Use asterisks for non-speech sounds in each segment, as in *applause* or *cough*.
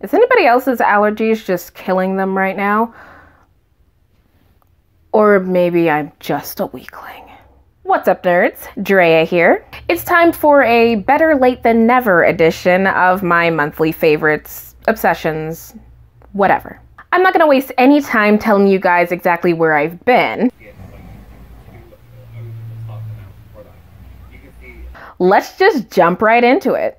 Is anybody else's allergies just killing them right now? Or maybe I'm just a weakling. What's up, nerds? Drea here. It's time for a better late than never edition of my monthly favorites, obsessions, whatever. I'm not gonna waste any time telling you guys exactly where I've been. Let's just jump right into it.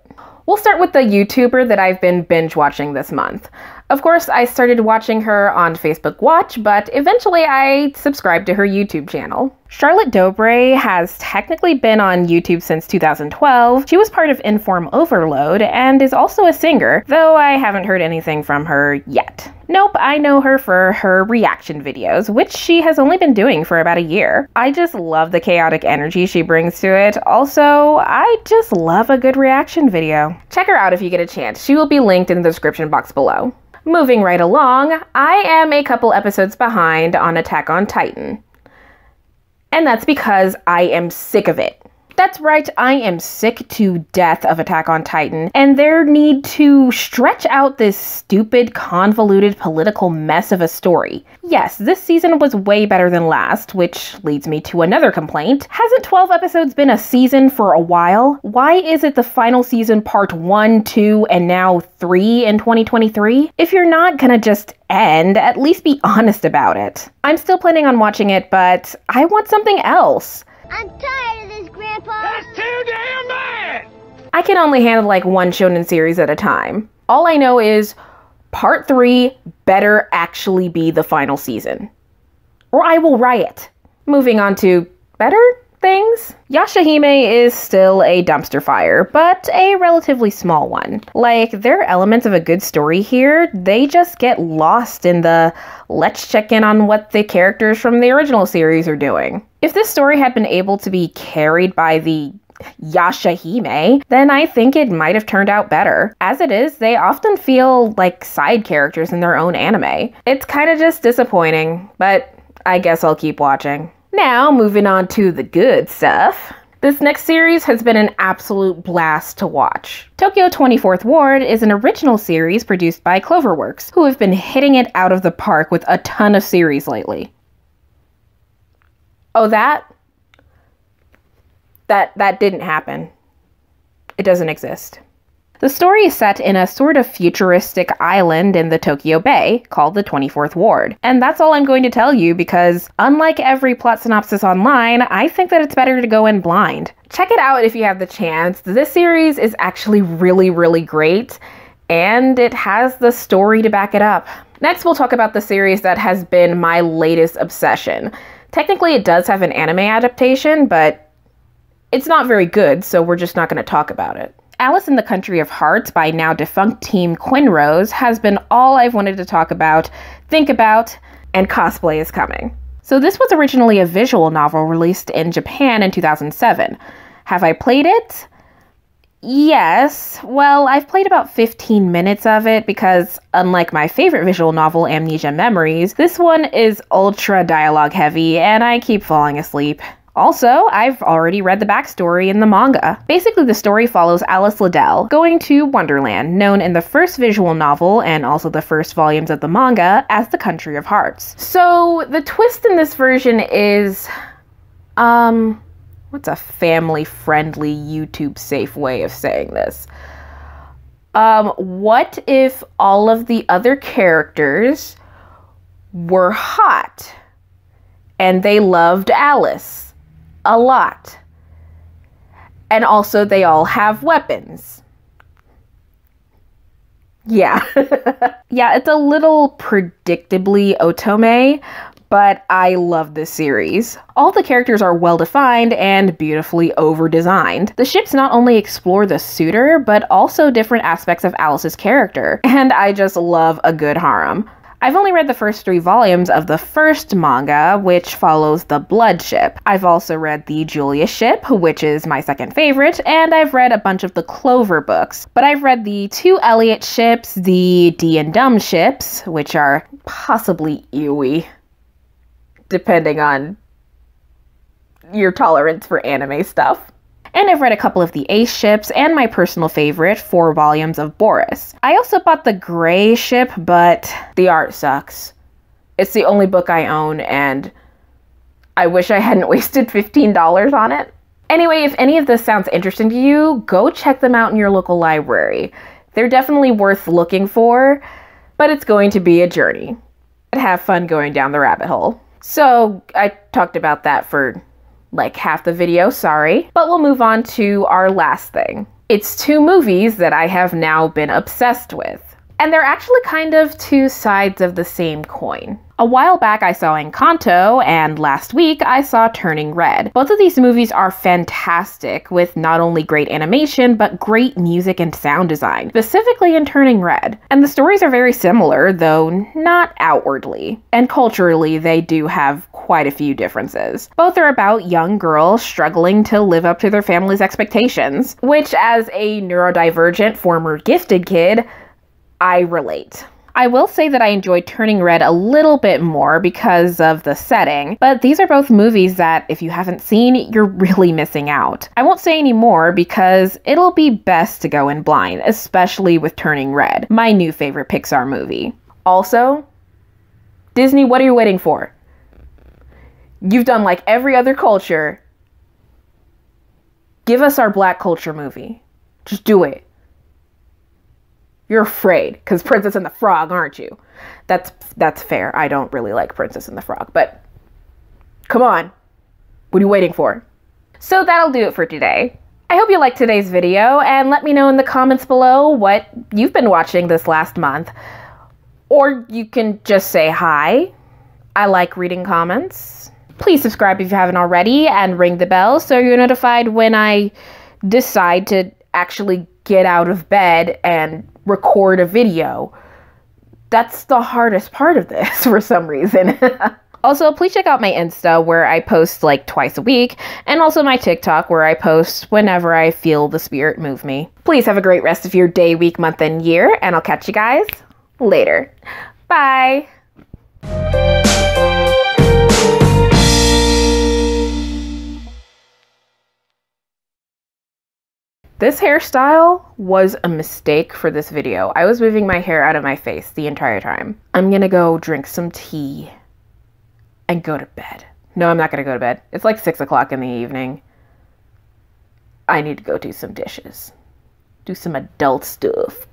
We'll start with the YouTuber that I've been binge watching this month. Of course, I started watching her on Facebook Watch, but eventually I subscribed to her YouTube channel. Charlotte Dobre has technically been on YouTube since 2012. She was part of Inform Overload and is also a singer, though I haven't heard anything from her yet. Nope, I know her for her reaction videos, which she has only been doing for about a year. I just love the chaotic energy she brings to it. Also, I just love a good reaction video. Check her out if you get a chance. She will be linked in the description box below. Moving right along, I am a couple episodes behind on Attack on Titan. And that's because I am sick of it. That's right, I am sick to death of Attack on Titan and their need to stretch out this stupid, convoluted political mess of a story. Yes, this season was way better than last, which leads me to another complaint. Hasn't 12 episodes been a season for a while? Why is it the final season part 1, 2, and now 3 in 2023? If you're not gonna just end, at least be honest about it. I'm still planning on watching it, but I want something else. I'm tired of this, Grandpa. That's too damn bad! I can only handle like one shonen series at a time. All I know is part three better actually be the final season. Or I will riot. Moving on to better things. Yashahime is still a dumpster fire, but a relatively small one. Like, there are elements of a good story here, they just get lost in the let's check in on what the characters from the original series are doing. If this story had been able to be carried by the Yashahime, then I think it might have turned out better. As it is, they often feel like side characters in their own anime. It's kind of just disappointing, but I guess I'll keep watching. Now, moving on to the good stuff. This next series has been an absolute blast to watch. Tokyo 24th Ward is an original series produced by Cloverworks, who have been hitting it out of the park with a ton of series lately. Oh, that? That that didn't happen. It doesn't exist. The story is set in a sort of futuristic island in the Tokyo Bay called the 24th Ward. And that's all I'm going to tell you because, unlike every plot synopsis online, I think that it's better to go in blind. Check it out if you have the chance. This series is actually really, really great, and it has the story to back it up. Next, we'll talk about the series that has been my latest obsession. Technically, it does have an anime adaptation, but it's not very good, so we're just not going to talk about it. Alice in the Country of Hearts by now defunct team Quinrose has been all I've wanted to talk about, think about, and cosplay is coming. So, this was originally a visual novel released in Japan in 2007. Have I played it? Yes. Well, I've played about 15 minutes of it because, unlike my favorite visual novel, Amnesia Memories, this one is ultra dialogue heavy and I keep falling asleep. Also, I've already read the backstory in the manga. Basically, the story follows Alice Liddell going to Wonderland, known in the first visual novel and also the first volumes of the manga as the Country of Hearts. So, the twist in this version is. Um. What's a family friendly, YouTube safe way of saying this? Um, what if all of the other characters were hot and they loved Alice? A lot. And also, they all have weapons. Yeah. *laughs* yeah, it's a little predictably otome, but I love this series. All the characters are well defined and beautifully over designed. The ships not only explore the suitor, but also different aspects of Alice's character, and I just love a good harem. I've only read the first three volumes of the first manga, which follows the Blood ship. I've also read the Julius ship, which is my second favorite, and I've read a bunch of the Clover books. But I've read the two Elliot ships, the Dee and Dum ships, which are possibly ewy, depending on your tolerance for anime stuff And I've read a couple of the Ace ships and my personal favorite, four volumes of Boris. I also bought the Gray ship, but the art sucks. It's the only book I own, and I wish I hadn't *laughs* wasted $15 on it. Anyway, if any of this sounds interesting to you, go check them out in your local library. They're definitely worth looking for, but it's going to be a journey. Have fun going down the rabbit hole. So, I talked about that for like half the video, sorry. But we'll move on to our last thing. It's two movies that I have now been obsessed with. And they're actually kind of two sides of the same coin. A while back, I saw Encanto, and last week, I saw Turning Red. Both of these movies are fantastic, with not only great animation, but great music and sound design, specifically in Turning Red. And the stories are very similar, though not outwardly. And culturally, they do have quite a few differences. Both are about young girls struggling to live up to their family's expectations, which, as a neurodivergent former gifted kid, I relate. I will say that I enjoyed Turning Red a little bit more because of the setting, but these are both movies that, if you haven't seen, you're really missing out. I won't say any more because it'll be best to go in blind, especially with Turning Red, my new favorite Pixar movie. Also, Disney, what are you waiting for? You've done like every other culture. Give us our black culture movie. Just do it. You're afraid because Princess and the Frog, aren't you? That's that's fair. I don't really like Princess and the Frog, but come on. What are you waiting for? So that'll do it for today. I hope you liked today's video and let me know in the comments below what you've been watching this last month. Or you can just say hi. I like reading comments. Please subscribe if you haven't already and ring the bell so you're notified when I decide to actually get out of bed and record a video. That's the hardest part of this *laughs* for some reason. *laughs* also, please check out my Insta where I post like twice a week, and also my TikTok where I post whenever I feel the spirit move me. Please have a great rest of your day, week, month, and year, and I'll catch you guys later. Bye. This hairstyle was a mistake for this video. I was moving my hair out of my face the entire time. I'm gonna go drink some tea and go to bed. No, I'm not gonna go to bed. It's like six o'clock in the evening. I need to go do some dishes. Do some adult stuff.